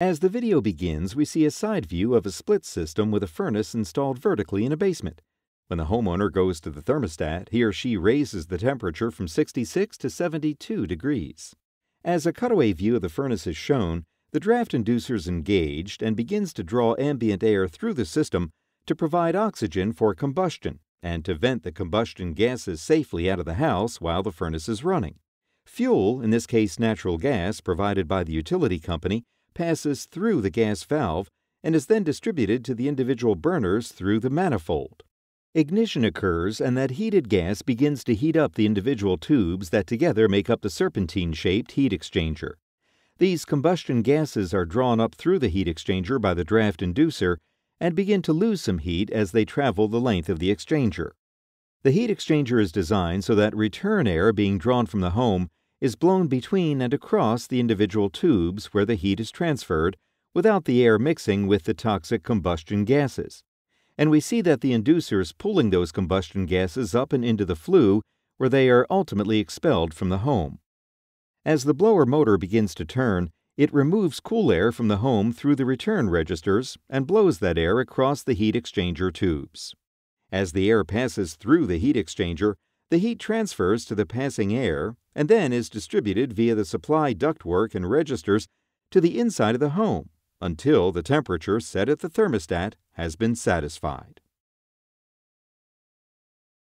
As the video begins, we see a side view of a split system with a furnace installed vertically in a basement. When the homeowner goes to the thermostat, he or she raises the temperature from 66 to 72 degrees. As a cutaway view of the furnace is shown, the draft inducer is engaged and begins to draw ambient air through the system to provide oxygen for combustion and to vent the combustion gases safely out of the house while the furnace is running. Fuel, in this case natural gas provided by the utility company, passes through the gas valve and is then distributed to the individual burners through the manifold. Ignition occurs and that heated gas begins to heat up the individual tubes that together make up the serpentine shaped heat exchanger. These combustion gases are drawn up through the heat exchanger by the draft inducer and begin to lose some heat as they travel the length of the exchanger. The heat exchanger is designed so that return air being drawn from the home is blown between and across the individual tubes where the heat is transferred without the air mixing with the toxic combustion gases. And we see that the inducer is pulling those combustion gases up and into the flue where they are ultimately expelled from the home. As the blower motor begins to turn, it removes cool air from the home through the return registers and blows that air across the heat exchanger tubes. As the air passes through the heat exchanger, the heat transfers to the passing air and then is distributed via the supply ductwork and registers to the inside of the home until the temperature set at the thermostat has been satisfied.